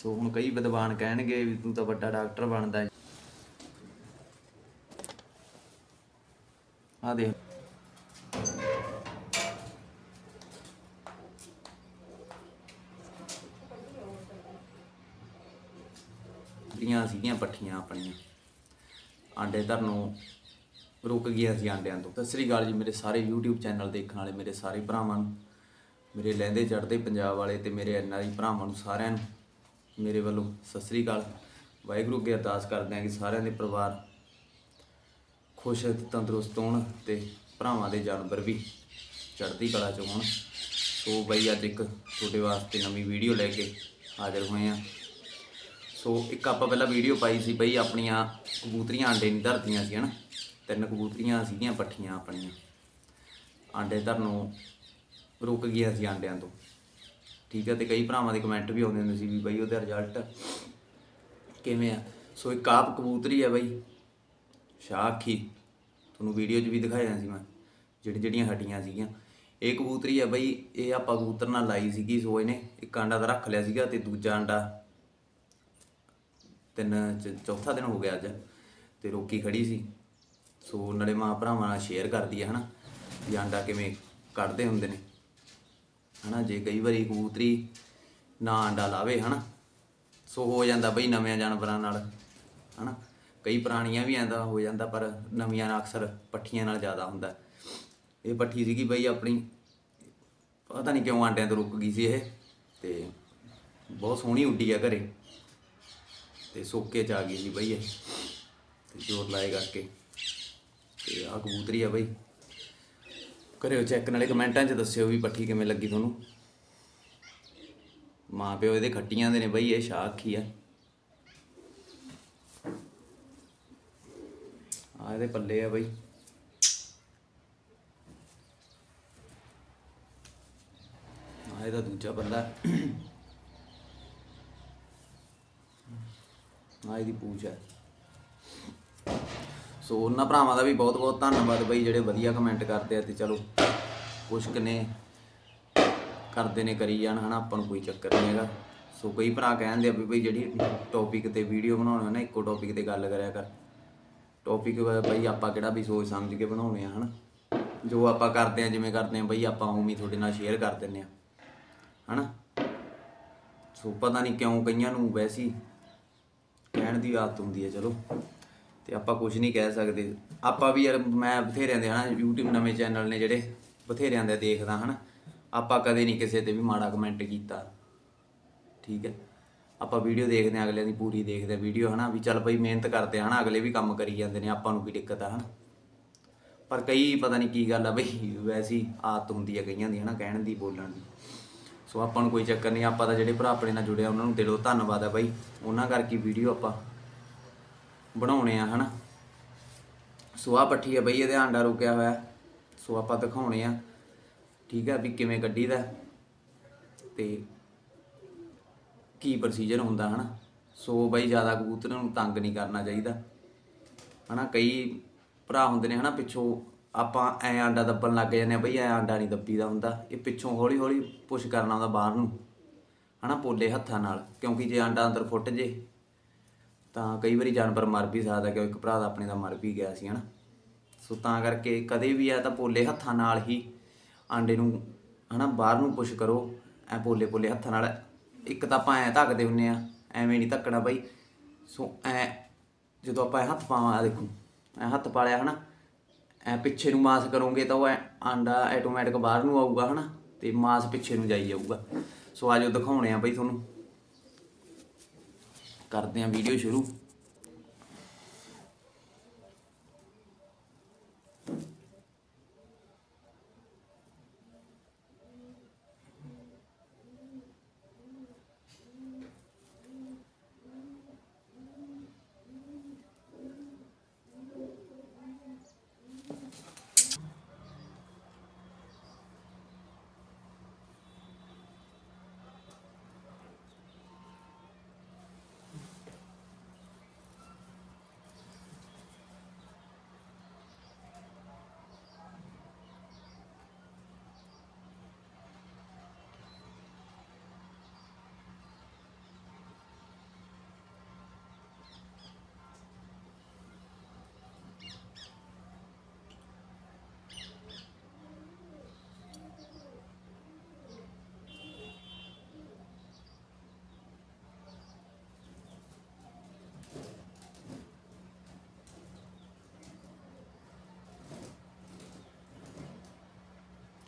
ਸੋ ਹੁਣ ਕਈ ਵਿਦਵਾਨ ਕਹਿਣਗੇ ਵੀ ਤੂੰ ਤਾਂ ਵੱਡਾ ਡਾਕਟਰ ਬਣਦਾ ਆ ਦੇਖ। ਦੀਆਂ ਸੀਗੀਆਂ, ਪੱਠੀਆਂ ਆਪਣੀਆਂ। ਆਂਡੇ ਧਰਨ ਨੂੰ ਰੁਕ ਗਿਆ ਸੀ ਆਂਡਿਆਂ ਤੋਂ। ਸਤਿ ਸ੍ਰੀ ਅਕਾਲ ਜੀ, ਮੇਰੇ ਸਾਰੇ YouTube ਚੈਨਲ ਦੇਖਣ ਵਾਲੇ, ਮੇਰੇ ਸਾਰੇ ਭਰਾਵਾਂ ਨੂੰ। ਮੇਰੇ ਲਹਿੰਦੇ ਚੜ੍ਹਦੇ ਪੰਜਾਬ ਵਾਲੇ ਤੇ ਮੇਰੇ ਐਨਆਰਆਈ ਭਰਾਵਾਂ ਨੂੰ ਸਾਰਿਆਂ ਨੂੰ। ਮੇਰੇ ਵੱਲੋਂ ਸਤਿ ਸ੍ਰੀ ਅਕਾਲ। ਵਾਹਿਗੁਰੂ ਅੱਗੇ ਅਰਦਾਸ ਕਰਦੇ ਹਾਂ ਕਿ ਸਾਰਿਆਂ ਦੇ ਪਰਿਵਾਰ ਖੁਸ਼ ਤੇ ਤੰਦਰੁਸਤ ਹੋਣ ਤੇ ਭਰਾਵਾਂ ਦੇ ਜਾਨਵਰ ਵੀ ਚੜ੍ਹਦੀ ਕਲਾ ਚ ਹੋਣ। ਸੋ ਬਈ ਅੱਜ ਇੱਕ ਤੁਹਾਡੇ ਵਾਸਤੇ ਨਵੀਂ ਵੀਡੀਓ ਲੈ ਕੇ ਹਾਜ਼ਰ ਹੋਏ ਆ ਸੋ ਇੱਕ ਆਪਾਂ ਪਹਿਲਾਂ ਵੀਡੀਓ ਪਾਈ ਸੀ ਬਈ ਆਪਣੀਆਂ ਕਬੂਤਰੀਆਂ ਆਂਡੇ ਨਹੀਂ ਧਰਦੀਆਂ ਸੀ, ਹਨਾ? ਤਿੰਨ ਕਬੂਤਰੀਆਂ ਸੀਗੀਆਂ, ਪੱਠੀਆਂ ਆਪਣੀਆਂ। ਆਂਡੇ ਧਰਨੋਂ ਰੁਕ ਗਈਆਂ ਸੀ ਆਂਡਿਆਂ ਤੋਂ। ਠੀਕ ਹੈ ਤੇ ਕਈ ਭਰਾਵਾਂ ਦੇ ਕਮੈਂਟ ਵੀ ਆਉਂਦੇ ਹੁੰਦੇ ਸੀ ਵੀ ਬਈ ਉਹਦਾ ਰਿਜ਼ਲਟ ਕਿਵੇਂ ਆ? ਸੋ ਇੱਕ ਆਪ ਕਬੂਤਰੀ ਆ ਬਈ, ਸ਼ਾਖੀ। ਤੁਹਾਨੂੰ ਵੀਡੀਓ 'ਚ ਵੀ ਦਿਖਾਇਆ ਸੀ ਮੈਂ, ਜਿਹੜੀ ਜਿਹੜੀਆਂ ਹੱਡੀਆਂ ਸੀਗੀਆਂ। ਇਹ ਕਬੂਤਰੀ ਆ ਬਈ, ਇਹ ਆਪਾਂ ਕਬੂਤਰ ਨਾਲ ਲਾਈ ਸੀਗੀ, ਸੋ ਇਹਨੇ ਇੱਕ ਆਂਡਾ ਤਾਂ ਰੱਖ ਲਿਆ ਸੀਗਾ ਤੇ ਦੂਜਾ ਆਂਡਾ ਤਿੰਨ ਚੌਥਾ ਦਿਨ ਹੋ ਗਿਆ ਅੱਜ, ਤੇ ਰੋਕੀ ਖੜੀ ਸੀ। ਸੋ ਨਾਲੇ ਮਾਂ ਭਰਾਵਾਂ ਨਾਲ ਸ਼ੇਅਰ ਕਰਦੀ ਹੈ ਹਨਾ, ਵੀ ਆਂਡਾ ਕਿਵੇਂ ਕੱਢਦੇ ਹੁੰਦੇ ਨੇ। ਹਨਾ, ਜੇ ਕਈ ਵਾਰੀ ਕਬੂਤਰੀ ਨਾ ਆਂਡਾ ਲਾਵੇ, ਹਨਾ, ਸੋ ਹੋ ਜਾਂਦਾ ਬਈ ਨਵੇਂ ਜਾਨਵਰਾਂ ਨਾਲ, ਹਨਾ, ਕਈ ਪੁਰਾਣੀਆਂ ਵੀ ਆਂਦਾ ਹੋ ਜਾਂਦਾ, ਪਰ ਨਵੀਆਂ ਨਾਲ ਅਕਸਰ ਪੱਠੀਆਂ ਨਾਲ ਜ਼ਿਆਦਾ ਹੁੰਦਾ। ਇਹ ਪੱਠੀ ਸੀਗੀ ਬਈ ਆਪਣੀ, ਪਤਾ ਨਹੀਂ ਕਿਉਂ ਆਂਡਿਆਂ ਤੋਂ ਰੁਕ ਗਈ ਸੀ ਇਹ, ਤੇ ਬਹੁਤ ਸੋਹਣੀ ਉੱਡੀ ਆ ਘਰੇ, ਤੇ ਸੋਕੇ ਚ ਆ ਗਈ ਸੀ ਬਈ ਇਹ, ਤੇ ਜੋਰ ਲਾਏ ਕਰਕੇ। ਤੇ ਆ ਕਬੂਤਰੀ ਆ ਬਈ। ਕਰਿਓ ਚੈੱਕ ਨਾਲੇ ਕਮੈਂਟਾਂ 'ਚ ਦੱਸਿਓ ਵੀ ਪੱਠੀ ਕਿਵੇਂ ਲੱਗੀ ਤੁਹਾਨੂੰ। ਮਾਂ ਪਿਓ ਇਹਦੇ ਖੱਟੀਆਂ ਦੇ ਨੇ ਬਈ, ਇਹ ਸ਼ਾਖੀ ਆ। ਆ ਇਹਦੇ ਪੱਲੇ ਆ ਬਈ। ਆ ਇਹਦਾ ਦੂਜਾ ਪੱਲਾ। ਆ ਇਹਦੀ ਪੂਛ ਹੈ ਸੋ ਉਹਨਾਂ ਭਰਾਵਾਂ ਦਾ ਵੀ ਬਹੁਤ ਬਹੁਤ ਧੰਨਵਾਦ ਬਈ, ਜਿਹੜੇ ਵਧੀਆ ਕਮੈਂਟ ਕਰਦੇ ਆ ਤੇ ਚਲੋ ਕੁਛ ਕੁ ਨੇ ਕਰਦੇ ਨੇ ਕਰੀ ਜਾਣ, ਹਨਾ, ਆਪਾਂ ਨੂੰ ਕੋਈ ਚੱਕਰ ਨਹੀਂ ਹੈਗਾ। ਸੋ ਕਈ ਭਰਾ ਕਹਿੰਦੇ ਆ ਵੀ ਬਈ, ਜਿਹੜੀ ਟੌਪਿਕ ਤੇ ਵੀਡੀਓ ਬਣਾਉਣੀ ਹੈ ਨਾ, ਇੱਕੋ ਟੌਪਿਕ ਤੇ ਗੱਲ ਕਰਿਆ ਕਰ। ਟੌਪਿਕ ਬਈ, ਆਪਾਂ ਕਿਹੜਾ ਵੀ ਸੋਚ ਸਮਝ ਕੇ ਬਣਾਉਣੇ ਆ, ਹਨਾ। ਜੋ ਆਪਾਂ ਕਰਦੇ ਆ, ਜਿਵੇਂ ਕਰਦੇ ਆ, ਬਈ, ਆਪਾਂ ਉਵੇਂ ਤੁਹਾਡੇ ਨਾਲ ਸ਼ੇਅਰ ਕਰ ਦਿੰਨੇ ਆ, ਹਨਾ। ਸੋ ਪਤਾ ਨਹੀਂ ਕਿਉਂ ਕਈਆਂ ਨੂੰ ਵੈਸੀ ਕਹਿਣ ਦੀ ਆਦਤ ਹੁੰਦੀ ਹੈ ਚਲੋ। ਤੇ ਆਪਾਂ ਕੁਝ ਨਹੀਂ ਕਹਿ ਸਕਦੇ। ਆਪਾਂ ਵੀ ਯਾਰ ਮੈਂ ਬਥੇਰਿਆਂ ਦੇ ਹਨਾ, YouTube ਨਵੇਂ ਚੈਨਲ ਨੇ ਜਿਹੜੇ ਬਥੇਰਿਆਂ ਦੇ ਦੇਖਦਾ ਹਨਾ। ਆਪਾਂ ਕਦੇ ਨਹੀਂ ਕਿਸੇ ਤੇ ਵੀ ਮਾੜਾ ਕਮੈਂਟ ਕੀਤਾ। ਠੀਕ ਹੈ? ਆਪਾਂ ਵੀਡੀਓ ਦੇਖਦੇ ਆ ਅਗਲਿਆਂ ਦੀ ਪੂਰੀ ਦੇਖਦੇ ਆ ਵੀਡੀਓ ਹਨਾ, ਵੀ ਚੱਲ ਬਈ ਮਿਹਨਤ ਕਰਦੇ ਆ ਹਨਾ, ਅਗਲੇ ਵੀ ਕੰਮ ਕਰੀ ਜਾਂਦੇ ਨੇ, ਆਪਾਂ ਨੂੰ ਕੀ ਦਿੱਕਤ ਆ ਹਨਾ। ਪਰ ਕਈ ਪਤਾ ਨਹੀਂ ਕੀ ਗੱਲ ਆ ਬਈ, ਵੈਸੀ ਆਦਤ ਹੁੰਦੀ ਆ ਕਈਆਂ ਦੀ ਹਨਾ, ਕਹਿਣ ਦੀ, ਬੋਲਣ ਦੀ। ਸੋ ਆਪਾਂ ਨੂੰ ਕੋਈ ਚੱਕਰ ਨਹੀਂ, ਆਪਾਂ ਤਾਂ ਜਿਹੜੇ ਭਰਾ ਆਪਣੇ ਨਾਲ ਜੁੜਿਆ, ਉਹਨਾਂ ਨੂੰ ਦਿਲੋਂ ਧੰਨਵਾਦ ਆ ਬਾਈ। ਉਹਨਾਂ ਕਰਕੇ ਵੀਡੀਓ ਆਪਾਂ ਬਣਾਉਣੇ ਆ, ਹਨਾ? ਸੋ ਆ ਪੱਠੀ ਆ ਬਈ, ਇਹਦੇ ਆਂਡਾ ਰੁਕਿਆ ਹੋਇਆ। ਸੋ ਆਪਾਂ ਦਿਖਾਉਣੇ ਆ। ਠੀਕ ਆ ਵੀ ਕਿਵੇਂ ਕੱਢੀਦਾ। ਤੇ ਕੀ ਪ੍ਰੋਸੀਜਰ ਹੁੰਦਾ, ਹਨਾ? ਸੋ ਬਈ, ਜ਼ਿਆਦਾ ਕਬੂਤਰਾਂ ਨੂੰ ਤੰਗ ਨਹੀਂ ਕਰਨਾ ਚਾਹੀਦਾ। ਹਨਾ, ਕਈ ਭਰਾ ਹੁੰਦੇ ਨੇ, ਹਨਾ, ਪਿੱਛੋਂ ਆਪਾਂ ਐ ਆਂਡਾ ਦੱਬਣ ਲੱਗ ਜਾਂਦੇ ਆ, ਬਈ, ਐ ਆਂਡਾ ਨਹੀਂ ਦੱਬੀਦਾ ਹੁੰਦਾ। ਇਹ ਪਿੱਛੋਂ ਹੌਲੀ ਹੌਲੀ ਪੁਸ਼ ਕਰਨਾ ਹੁੰਦਾ ਬਾਹਰ ਨੂੰ। ਹਨਾ, ਪੋਲੇ ਹੱਥਾਂ ਨਾਲ। ਕਿਉਂਕਿ ਜੇ ਆਂਡਾ ਅੰਦਰ ਫੁੱਟ ਜੇ ਤਾਂ ਕਈ ਵਾਰੀ ਜਾਨਵਰ ਮਰ ਵੀ ਸਕਦਾ ਕਿ ਇੱਕ ਭਰਾ ਦਾ ਆਪਣੇ ਦਾ ਮਰ ਵੀ ਗਿਆ ਸੀ, ਹਨਾ? ਸੋ ਤਾਂ ਕਰਕੇ ਕਦੇ ਵੀ ਆ ਤਾਂ ਪੋਲੇ ਹੱਥਾਂ ਨਾਲ ਹੀ ਆਂਡੇ ਨੂੰ, ਹਨਾ, ਬਾਹਰ ਨੂੰ ਪੁਸ਼ ਕਰੋ। ਐ ਪੋਲੇ ਪੋਲੇ ਹੱਥਾਂ ਨਾਲ। ਇੱਕ ਤਾਂ ਆਪਾਂ ਐ ਧੱਕਦੇ ਹੁੰਨੇ ਆ, ਐਵੇਂ ਨਹੀਂ ਧੱਕਣਾ ਬਾਈ। ਸੋ ਐ, ਜਦੋਂ ਆਪਾਂ ਹੱਥ ਪਾਵਾਂ ਆ ਦੇਖੋ, ਐ ਹੱਥ ਪਾਲਿਆ ਹਨਾ? ਐ ਪਿੱਛੇ ਨੂੰ ਮਾਸ ਕਰੋਗੇ ਤਾਂ ਉਹ ਐਂ ਆਂਡਾ ਆਟੋਮੈਟਿਕ ਬਾਹਰ ਨੂੰ ਆਊਗਾ, ਹਨਾ? ਤੇ ਮਾਸ ਪਿੱਛੇ ਨੂੰ ਜਾਈ ਜਾਊਗਾ। ਸੋ ਆਜੋ ਦਿਖਾਉਣੇ ਆ ਬਈ ਤੁਹਾਨੂੰ। ਕਰਦੇ ਆ ਵੀਡੀਓ ਸ਼ੁਰੂ।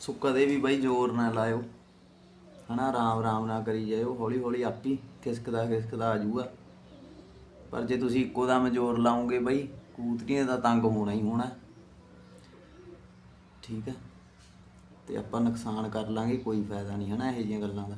ਸੋ ਕਦੇ ਵੀ ਬਾਈ ਜ਼ੋਰ ਨਾ ਲਾਇਓ। ਹਨਾ ਆਰਾਮ ਆਰਾਮ ਨਾਲ ਕਰੀ ਜਾਇਓ। ਹੌਲੀ ਹੌਲੀ ਆਪੀ ਖਿਸਕਦਾ ਖਿਸਕਦਾ ਆ ਜਾਊਗਾ। ਪਰ ਜੇ ਤੁਸੀਂ ਇੱਕੋ ਦਮ ਜ਼ੋਰ ਲਾਉਂਗੇ ਬਾਈ ਕੂਤਰੀਆਂ ਦਾ ਤੰਗ ਹੋਣਾ ਹੀ ਹੋਣਾ। ਠੀਕ ਹੈ ਤੇ ਆਪਾਂ ਨੁਕਸਾਨ ਕਰ ਲਾਂਗੇ, ਕੋਈ ਫਾਇਦਾ ਨਹੀਂ ਹਨਾ, ਇਹੋ ਜਿਹੀਆਂ ਗੱਲਾਂ ਦਾ।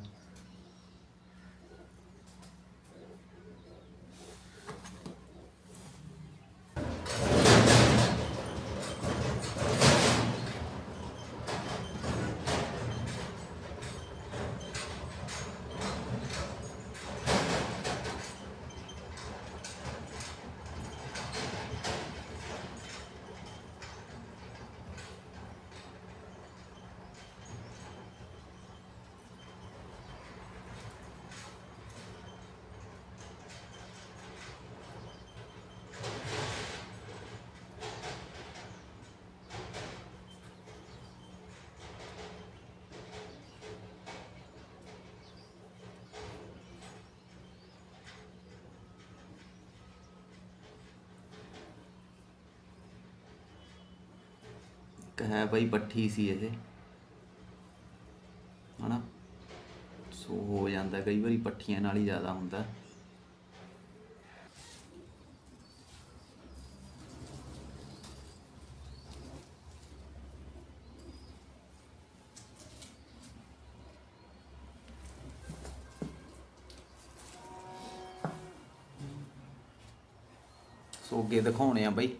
ਹੈ ਬਾਈ ਪੱਠੀ ਸੀ ਇਹ। ਹਨਾ? ਸੋ ਹੋ ਜਾਂਦਾ, ਕਈ ਵਾਰੀ ਪੱਠੀਆਂ ਨਾਲ ਹੀ ਜ਼ਿਆਦਾ ਹੁੰਦਾ। ਸੋ ਅੱਗੇ ਦਿਖਾਉਣੇ ਆ ਬਈ।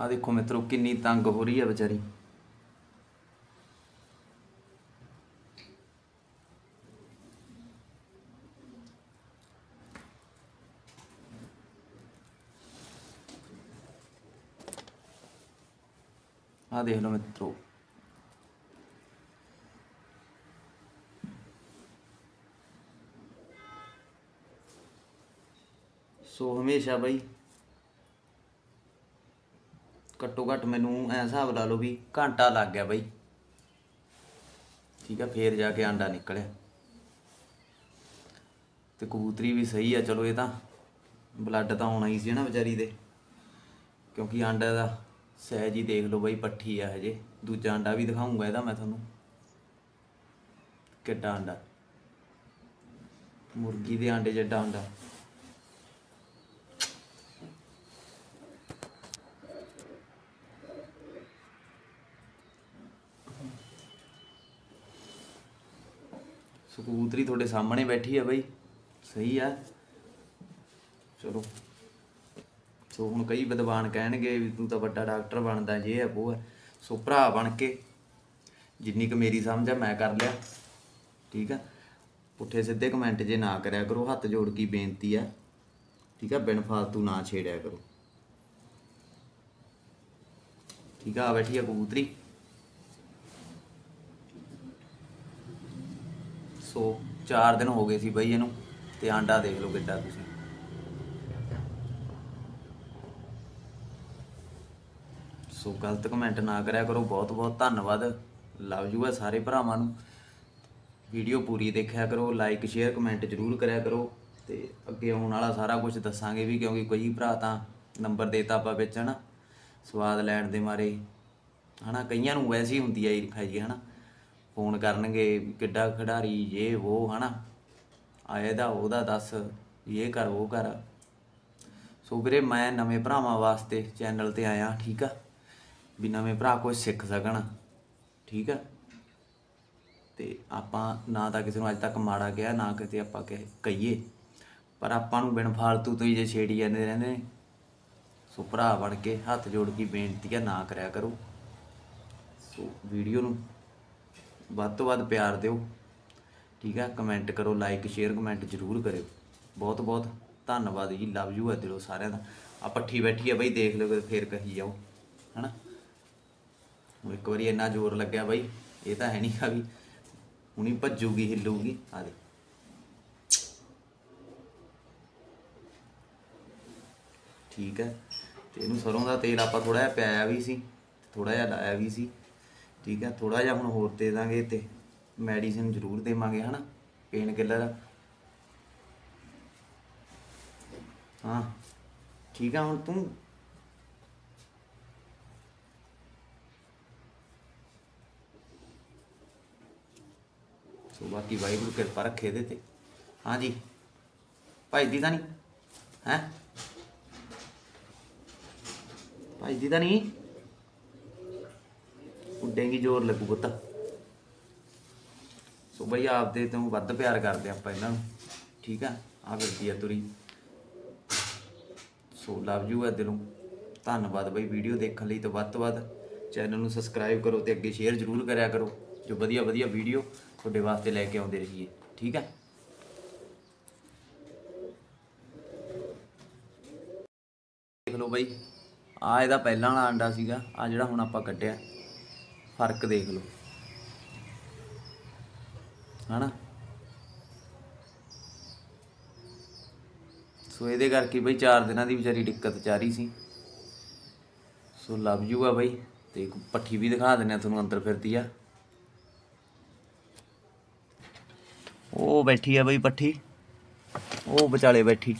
ਆ ਦੇਖੋ ਮਿੱਤਰੋ, ਕਿੰਨੀ ਤੰਗ ਹੋ ਰਹੀ ਹੈ ਵਿਚਾਰੀ। ਆ ਦੇਖ ਲਓ ਮਿੱਤਰੋ। ਸੋ ਹਮੇਸ਼ਾ ਬਈ ਘੱਟੋ ਘੱਟ ਮੈਨੂੰ ਐ ਹਿਸਾਬ ਲਾ ਲਓ ਵੀ ਘੰਟਾ ਲੱਗ ਗਿਆ ਬਈ। ਠੀਕ ਆ, ਫੇਰ ਜਾ ਕੇ ਆਂਡਾ ਨਿਕਲਿਆ। ਤੇ ਕਬੂਤਰੀ ਵੀ ਸਹੀ ਆ, ਚਲੋ ਇਹ ਤਾਂ ਬਲੱਡ ਤਾਂ ਆਉਣਾ ਹੀ ਸੀ ਨਾ ਵਿਚਾਰੀ ਦੇ। ਕਿਉਂਕਿ ਆਂਡਾ ਦਾ ਸਹਿਜ ਹੀ ਦੇਖ ਲਓ ਬਈ, ਪੱਠੀ ਆ ਹਜੇ। ਦੂਜਾ ਆਂਡਾ ਵੀ ਦਿਖਾਉਂਗਾ ਇਹਦਾ ਮੈਂ ਤੁਹਾਨੂੰ। ਕਿੱਡਾ ਆਂਡਾ। ਮੁਰਗੀ ਦੇ ਆਂਡੇ ਜਿੱਡਾ ਆਂਡਾ। ਕਬੂਤਰੀ ਤੁਹਾਡੇ ਸਾਹਮਣੇ ਬੈਠੀ ਆ ਬਈ। ਸਹੀ ਆ। ਚਲੋ। ਸੋ ਹੁਣ ਕਈ ਵਿਦਵਾਨ ਕਹਿਣਗੇ ਵੀ ਤੂੰ ਤਾਂ ਵੱਡਾ ਡਾਕਟਰ ਬਣਦਾ, ਜੇ ਆ ਉਹ ਆ। ਸੋ ਭਰਾ ਬਣ ਕੇ ਜਿੰਨੀ ਕੁ ਮੇਰੀ ਸਮਝ ਆ, ਮੈਂ ਕਰ ਲਿਆ। ਠੀਕ ਆ? ਪੁੱਠੇ ਸਿੱਧੇ ਕਮੈਂਟ ਜੇ ਨਾ ਕਰਿਆ ਕਰੋ, ਹੱਥ ਜੋੜ ਕੇ ਬੇਨਤੀ ਆ। ਠੀਕ ਆ? ਬਿਨ ਫਾਲਤੂ ਨਾ ਛੇੜਿਆ ਕਰੋ। ਠੀਕ ਆ ਬੈਠੀ ਆ ਕਬੂਤਰੀ। ਸੋ 4 ਦਿਨ ਹੋ ਗਏ ਸੀ ਬਈ ਇਹਨੂੰ, ਤੇ ਆਂਡਾ ਦੇਖ ਲਓ ਕਿੱਡਾ ਤੁਸੀਂ। ਸੋ ਗਲਤ ਕਮੈਂਟ ਨਾ ਕਰਿਆ ਕਰੋ, ਬਹੁਤ ਬਹੁਤ ਧੰਨਵਾਦ। ਲਵ ਯੂ ਹੈ ਸਾਰੇ ਭਰਾਵਾਂ ਨੂੰ। ਵੀਡੀਓ ਪੂਰੀ ਦੇਖਿਆ ਕਰੋ ਲਾਈਕ ਸ਼ੇਅਰ ਕਮੈਂਟ ਜ਼ਰੂਰ ਕਰਿਆ ਕਰੋ। ਤੇ ਅੱਗੇ ਆਉਣ ਵਾਲਾ ਸਾਰਾ ਕੁਝ ਦੱਸਾਂਗੇ ਵੀ, ਕਿਉਂਕਿ ਕੋਈ ਭਰਾ ਤਾਂ ਨੰਬਰ ਦੇਤਾ ਆਪਾਂ ਵਿੱਚ, ਹਨਾ? ਸਵਾਦ ਲੈਣ ਦੇ ਮਾਰੇ, ਹਨਾ? ਕਈਆਂ ਨੂੰ ਵੈਸੀ ਹੁੰਦੀ ਆ ਖਾਈ ਹਨਾ? ਫੋਨ ਕਰਨਗੇ ਕਿੱਡਾ ਖਿਡਾਰੀ ਇਹ ਉਹ ਹਨਾ? ਆਏ ਦਾ ਉਹਦਾ ਦੱਸ ਇਹ ਕਰ, ਉਹ ਕਰ। ਸੋ ਵੀਰੇ, ਮੈਂ ਨਵੇਂ ਭਰਾਵਾਂ ਵਾਸਤੇ ਚੈਨਲ ਤੇ ਆਇਆ, ਠੀਕ ਆ? ਵੀ ਨਵੇਂ ਭਰਾ ਕੁਝ ਸਿੱਖ ਸਕਣ, ਠੀਕ ਆ? ਤੇ ਆਪਾਂ ਨਾ ਤਾਂ ਕਿਸੇ ਨੂੰ ਅੱਜ ਤੱਕ ਮਾੜਾ ਕਿਹਾ, ਨਾ ਕਿਤੇ ਆਪਾਂ ਕਹੇ ਕਹੀਏ। ਪਰ ਆਪਾਂ ਨੂੰ ਬਿਨ ਫਾਲਤੂ ਤੋਂ ਹੀ ਜੇ ਛੇੜੀ ਜਾਂਦੇ ਰਹਿੰਦੇ ਨੇ। ਸੋ ਭਰਾ ਬਣ ਕੇ ਹੱਥ ਜੋੜ ਕੇ ਬੇਨਤੀ ਆ, ਨਾ ਕਰਿਆ ਕਰੋ। ਸੋ ਵੀਡੀਓ ਨੂੰ ਵੱਧ ਤੋਂ ਵੱਧ ਪਿਆਰ ਦਿਓ। ਠੀਕ ਹੈ ਕਮੈਂਟ ਕਰੋ ਲਾਈਕ ਸ਼ੇਅਰ ਕਮੈਂਟ ਜ਼ਰੂਰ ਕਰਿਓ। ਬਹੁਤ ਬਹੁਤ ਧੰਨਵਾਦ ਜੀ ਲਵ ਯੂ ਹੈ ਦਿਲੋਂ ਸਾਰਿਆਂ ਦਾ। ਆ ਪੱਠੀ ਬੈਠੀ ਆ ਬਈ, ਦੇਖ ਲਿਓ ਕਦੇ ਫੇਰ ਕਹੀ ਜਾਓ, ਹਨਾ? ਹੁਣ ਇੱਕ ਵਾਰੀ ਇੰਨਾ ਜ਼ੋਰ ਲੱਗਿਆ ਬਈ, ਇਹ ਤਾਂ ਹੈ ਨਹੀਂ ਆ ਵੀ ਹੁਣੀ ਭੱਜੂਗੀ, ਹਿੱਲੂਗੀ। ਆ ਦੇ ਠੀਕ ਹੈ, ਤੇ ਇਹਨੂੰ ਸਰੋਂ ਦਾ ਤੇਲ ਆਪਾਂ ਥੋੜਾ ਜਿਹਾ ਪਿਆਇਆ ਵੀ ਸੀ ਥੋੜਾ ਜਿਹਾ ਲਾਇਆ ਵੀ ਸੀ। ਠੀਕ ਹੈ ਥੋੜਾ ਜਿਹਾ ਹੁਣ ਹੋਰ ਦੇ ਦਾਂਗੇ ਤੇ ਮੈਡੀਸਿਨ ਜ਼ਰੂਰ ਦੇਵਾਂਗੇ ਹਨਾ ਪੇਨ ਕਿਲਰ। ਹਾਂ, ਠੀਕ ਆ ਹੁਣ ਤੂੰ? ਸੋ ਬਾਕੀ ਵਾਹਿਗੁਰੂ ਕਿਰਪਾ ਰੱਖੇ ਇਹਦੇ ਤੇ। ਹਾਂਜੀ ਭਾਈ ਦੀ ਤਾਂ ਨਹੀਂ, ਹੈ? ਭਾਈ ਦੀ ਤਾਂ ਨਹੀਂ? ਉੱਡੇਗੀ ਜ਼ੋਰ ਲੱਗੂ ਪੁੱਤ। ਸੋ ਬਈ ਆਪਦੇ ਤੋਂ ਵੱਧ ਪਿਆਰ ਕਰਦੇ ਆਪਾਂ ਇਹਨਾਂ ਨੂੰ। ਠੀਕ ਆ? ਆ ਫਿਰਦੀ ਆ ਤੁਰੀ। ਸੋ ਲਵ ਯੂ ਆ ਦਿਲੋਂ ਧੰਨਵਾਦ ਬਈ ਵੀਡੀਓ ਦੇਖਣ ਲਈ ਤਾਂ ਵੱਧ ਤੋਂ ਵੱਧ। ਚੈਨਲ ਨੂੰ ਸਬਸਕ੍ਰਾਈਬ ਕਰੋ ਤੇ ਅੱਗੇ ਸ਼ੇਅਰ ਜ਼ਰੂਰ ਕਰਿਆ ਕਰੋ। ਜੋ ਵਧੀਆ ਵਧੀਆ ਵੀਡੀਓ ਤੁਹਾਡੇ ਵਾਸਤੇ ਲੈ ਕੇ ਆਉਂਦੇ ਰਹੀਏ। ਠੀਕ ਹੈ ਦੇਖ ਲਓ ਬਈ। ਆ ਇਹਦਾ ਪਹਿਲਾਂ ਵਾਲਾ ਅੰਡਾ ਸੀਗਾ। ਆ ਜਿਹੜਾ ਹੁਣ ਆਪਾਂ ਕੱਢਿਆ। ਫ਼ਰਕ ਦੇਖ ਲਓ। ਹਨਾ? ਸੋ ਇਹਦੇ ਕਰਕੇ ਬਈ 4 ਦਿਨਾਂ ਦੀ ਵਿਚਾਰੀ ਦਿੱਕਤ ਚ ਰਹੀ ਸੀ। ਸੋ ਲੱਭ ਜੂਗਾ ਬਈ, ਤੇ ਇੱਕ ਪੱਠੀ ਵੀ ਦਿਖਾ ਦਿੰਨੇ ਆ ਤੁਹਾਨੂੰ ਅੰਦਰ ਫਿਰਦੀ ਆ। ਉਹ ਬੈਠੀ ਆ ਬਈ ਪੱਠੀ। ਉਹ ਵਿਚਾਲੇ ਬੈਠੀ।